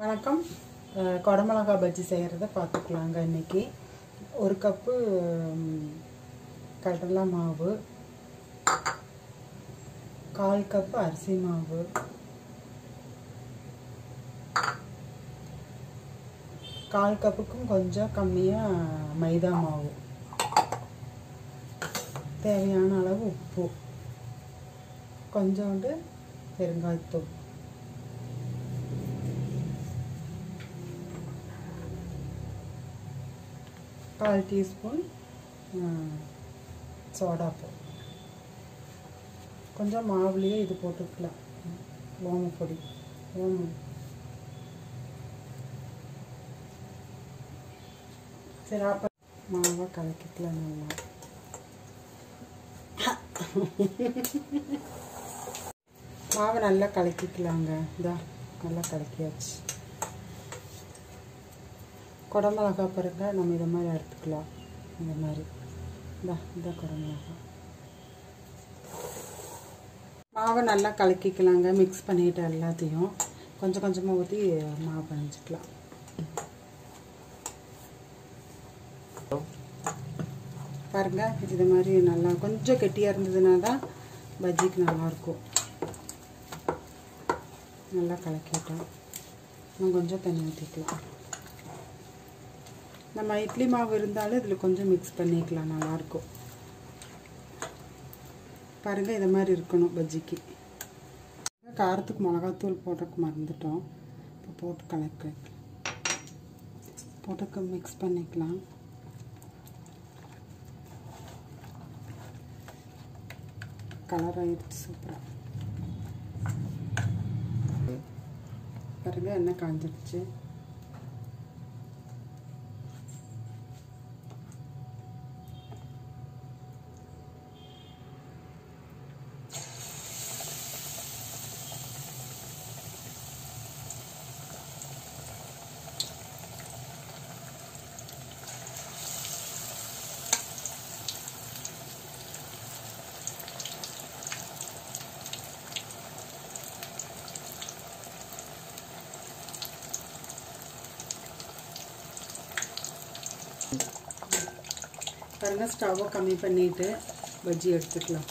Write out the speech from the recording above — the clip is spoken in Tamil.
வணக்கம். குடமிளகா பஜ்ஜி செய்கிறத பார்த்துக்கலாங்க இன்னைக்கு. ஒரு கப்பு கடலை மாவு கால் கப்பு அரிசி மாவு கால் கப்புக்கும் கொஞ்சம் கம்மியாக மைதா மாவு. தேவையான அளவு உப்பு. கொஞ்சோண்டு பெருங்காயத்தூள். கால் டீஸ்பூன் சோடாப்பு கொஞ்சம் மாவுலேயே இது போட்டுக்கலாம். ஓமப்பொடி ஓமம் சரி அப்போ மாவை கலக்கிக்கலாம் நல்லா. மாவை நல்லா கலக்கிக்கலாங்க. இதா நல்லா கலக்கியாச்சு. குடமிளகா பாருங்க நம்ம இதை மாதிரி எடுத்துக்கலாம் இந்த மாதிரி. இந்தா இந்த குடமிளகா. மாவை நல்லா கலக்கிக்கலாங்க. மிக்ஸ் பண்ணிட்டு எல்லாத்தையும் கொஞ்சம் கொஞ்சமாக ஊற்றி மாவு பணிச்சிக்கலாம் பாருங்க இது மாதிரி நல்லா கொஞ்சம் கெட்டியாக இருந்ததுன்னா தான் பஜ்ஜிக்கு நல்லாயிருக்கும். நல்லா கலக்கிட்டோம் இன்னும் கொஞ்சம் தண்ணி ஊற்றிக்கலாம் நம்ம இட்லி மாவு இருந்தாலும் இதில் கொஞ்சம் மிக்ஸ் பண்ணிக்கலாம் நல்லாயிருக்கும். பாருங்கள் இதை மாதிரி இருக்கணும் பஜ்ஜிக்கு. காரத்துக்கு மிளகாத்தூள் போடுறதுக்கு மறந்துட்டோம். இப்போ போட்டு கலக்க. போட்டுக்கு மிக்ஸ் பண்ணிக்கலாம். கலர் ஆயிடுச்சு சூப்பராக பாருங்கள் எண்ணெய் காஞ்சிடுச்சு. பாருங்கள் ஸ்டவ்வை கம்மி பண்ணிவிட்டு பஜ்ஜி எடுத்துக்கலாம்.